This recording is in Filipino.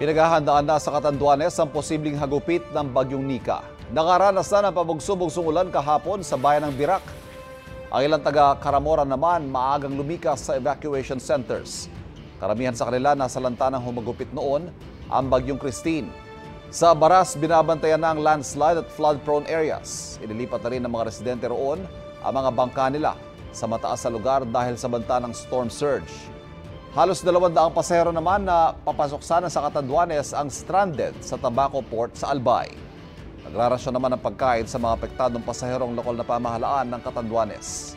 Pinaghahandaan na sa Catanduanes ang posibleng hagupit ng Bagyong Nika. Nakaranas na ng pabugsubog ulan kahapon sa bayan ng Birak. Ang ilang taga Karamora naman maagang lumikas sa evacuation centers. Karamihan sa kanila nasa lantanang humagupit noon ang Bagyong Christine. Sa Baras, binabantayan na ang landslide at flood-prone areas. Inilipat na rin ng mga residente roon ang mga bangka nila sa mataas na lugar dahil sa banta ng storm surge. Halos dalawang daang pasahero naman na papasok sana sa Catanduanes ang stranded sa Tabaco Port sa Albay. Nagrarasyon naman ng pagkain sa mga apektadong pasaherong lokal na pamahalaan ng Catanduanes.